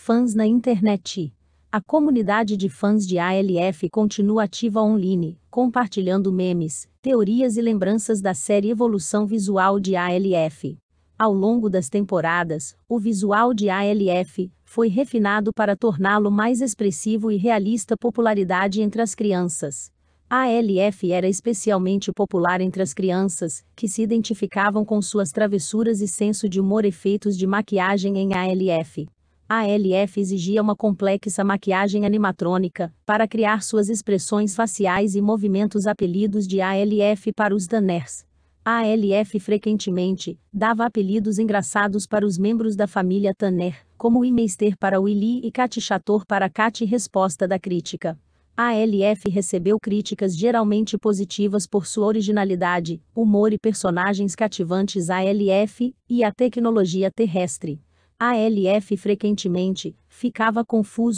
Fãs na internet. A comunidade de fãs de ALF continua ativa online, compartilhando memes, teorias e lembranças da série Evolução Visual de ALF. Ao longo das temporadas, o visual de ALF foi refinado para torná-lo mais expressivo e realista popularidade entre as crianças. ALF era especialmente popular entre as crianças, que se identificavam com suas travessuras e senso de humor efeitos de maquiagem em ALF. A ALF exigia uma complexa maquiagem animatrônica, para criar suas expressões faciais e movimentos apelidos de ALF para os Danners. A ALF frequentemente dava apelidos engraçados para os membros da família Tanner, como Imeister para Willy e Cat Chator para Cat Resposta da crítica. A ALF recebeu críticas geralmente positivas por sua originalidade, humor e personagens cativantes ALF e a tecnologia terrestre. ALF frequentemente ficava confuso